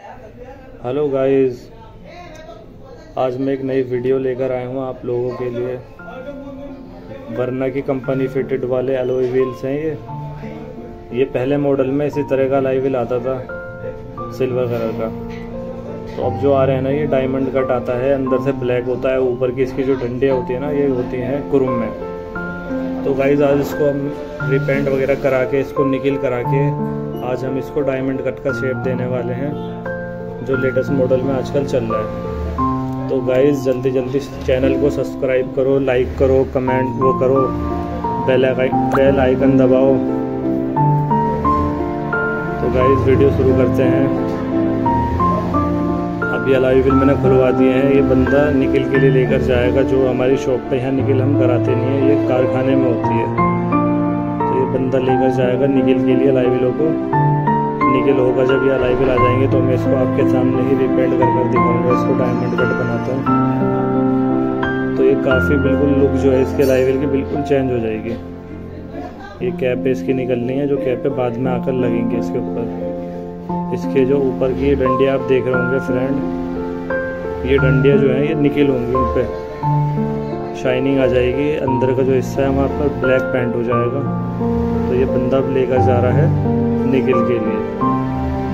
Hello guys आज मैं एक नई वीडियो लेकर आया हूँ आप लोगों के लिए। वरना की कंपनी फिटेड वाले एलोई व्हील्स हैं ये। ये पहले मॉडल में इसी तरह का अलाई व्हील आता था सिल्वर कलर का। तो अब जो आ रहे हैं ना, ये डायमंड कट आता है, अंदर से ब्लैक होता है, ऊपर की इसकी जो डंडियाँ होती है ना, ये होती हैं क्रूम में। तो गाइज़ आज इसको हम रिपेंट वगैरह करा के, इसको निकिल करा के, आज हम इसको डायमंड कट का शेप देने वाले हैं। जो लेटेस्ट मॉडल में आजकल चल रहा है। तो गाइज़ जल्दी जल्दी चैनल को सब्सक्राइब करो लाइक करो कमेंट वो करो। बेल बेल आइकन दबाओ। तो गाइज़ वीडियो शुरू करते हैं। अभी व्हील मैंने खुलवा दिए हैं। ये बंदा निकिल के लिए लेकर जाएगा, जो हमारी शॉप पे यहाँ निकिल हम कराते नहीं है, ये कारखाने में होती है। तो ये बंदा लेकर जाएगा निकिल के लिए अलाई व्हीलों को। निकिल होगा जब ये अलाई व्हील आ जाएँगे तो मैं इसको आपके सामने ही रिपेंट कर कर दिखाऊँगा, इसको डायमंड कट बनाता हूँ। तो ये काफ़ी बिल्कुल लुक जो है इसके अलाई व्हील की बिल्कुल चेंज हो जाएगी। ये कैप इसकी निकलनी है, जो कैप पे बाद में आकर लगेंगे इसके ऊपर। इसके जो ऊपर की डंडियाँ आप देख रहे होंगे फ्रेंड ये डंडियाँ जो हैं, ये निकल होंगी उन पर शाइनिंग आ जाएगी, अंदर का जो हिस्सा है वहाँ पर ब्लैक पेंट हो जाएगा। तो ये बंदा लेकर जा रहा है। निकल के लिए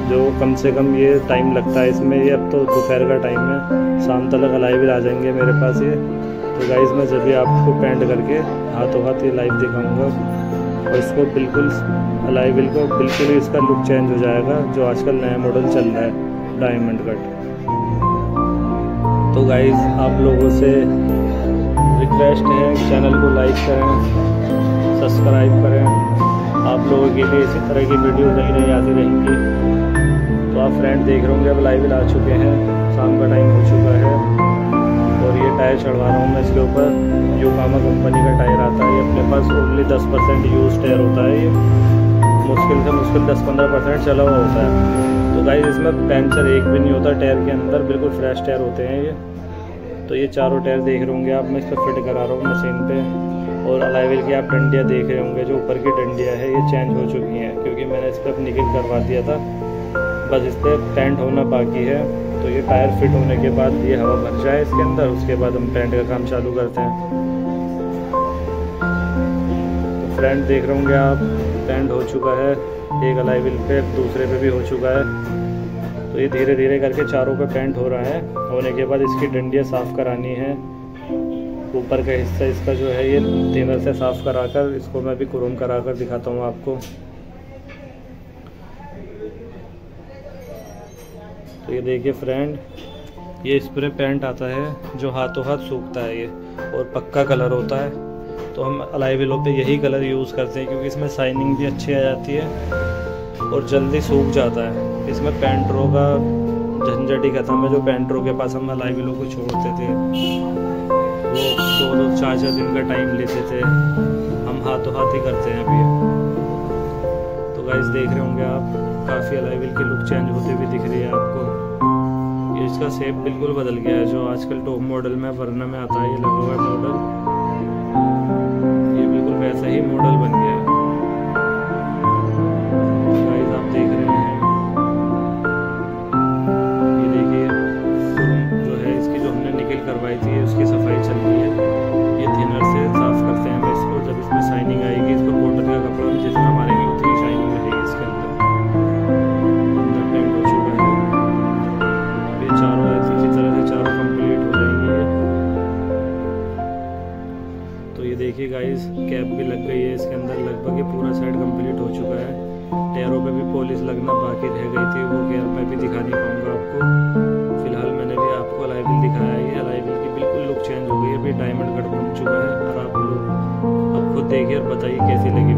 जो कम से कम ये टाइम लगता है इसमें, ये अब तो दोपहर का टाइम है, शाम तक अलाई भी आ जाएँगे मेरे पास ये। तो गाइज़ मैं जब भी आपको पेंट करके हाथों हाथ ये लाइव दिखाऊँगा, और इसको बिल्कुल अलाई व्हील को बिल्कुल ही इसका लुक चेंज हो जाएगा, जो आजकल नया मॉडल चल रहा है डायमंड कट तो गाइज़ आप लोगों से रिक्वेस्ट है चैनल को लाइक करें सब्सक्राइब करें। आप लोगों के लिए इसी तरह की वीडियो नई नई आती रहेंगी। तो आप फ्रेंड देख रहे होंगे, अब लाइव आ चुके हैं। शाम का टाइम हो चुका है। और ये टायर चढ़वा रहा हूँ मैं इसके ऊपर। योकामा कंपनी का टायर आता है। ये अपने पास ओनली 10 परसेंट यूज़ टायर होता है ये। मुश्किल से मुश्किल 10-15 परसेंट चला हुआ होता है। तो गाइस इसमें पेंचर एक भी नहीं होता। टायर के अंदर बिल्कुल फ्रेश टायर होते हैं ये। तो ये चारों टायर देख रहे होंगे आप। मैं इस पर फिट करा रहा हूँ मशीन पे। और अलाइविल की आप डंडियाँ देख रहे होंगे, जो ऊपर की डंडियाँ है, ये चेंज हो चुकी हैं, क्योंकि मैंने इस पर निकल करवा दिया था। बस इस पर पेंट होना बाकी है। तो ये टायर फिट होने के बाद ये हवा भर जाए इसके अंदर, उसके बाद हम पेंट का काम चालू करते हैं। तो फ्रेंड देख रहे होंगे आप पेंट हो चुका है, एक अलाई व्हील पे, दूसरे पे भी हो चुका है। तो ये धीरे धीरे करके चारों पे पेंट हो रहा है। होने के बाद इसकी डंडियाँ साफ़ करानी है। ऊपर का हिस्सा इसका जो है ये थिनर से साफ़ कराकर, इसको मैं भी क्रोम कराकर दिखाता हूँ आपको। तो ये देखिए फ्रेंड ये स्प्रे पेंट आता है, जो हाथों हाथ सूखता है ये, और पक्का कलर होता है। तो हम अलाई व्हीलों पे यही कलर यूज़ करते हैं, क्योंकि इसमें शाइनिंग भी अच्छी आ जाती है, और जल्दी सूख जाता है। इसमें पेंट्रो का झंझट ही खत्म है, जो पेंट्रो के पास हम अलाई व्हीलों को छोड़ते थे। वो दो लोग चार चार दिन का टाइम लेते थे। हम हाथों हाथ ही करते हैं अभी। तो गाइस देख रहे होंगे आप, काफ़ी अलाइविल की लुक चेंज होते हुए दिख रही है आपको। इसका सेप बिल्कुल बदल गया है, जो आजकल टॉप मॉडल में, वरना में आता है ये लगा हुआ है मॉडल टायरों पे भी पॉलिश लगना बाकी रह गई थी, वो गेयर मैं भी दिखा नहीं पाऊँगा आपको। फ़िलहाल मैंने भी आपको अलाइविल दिखाया है अलाइविल की बिल्कुल लुक चेंज हो गई है, अभी डायमंड कट बन चुका है, और आप लोग खुद देखिए और बताइए कैसी लगी